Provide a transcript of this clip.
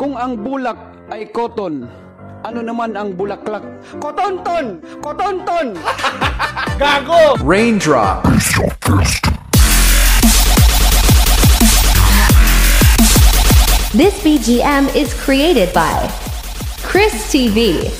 Kung ang bulak ay cotton, ano naman ang bulaklak? Kotonton! Kotonton! Raindrop. This BGM is created by Chris TV.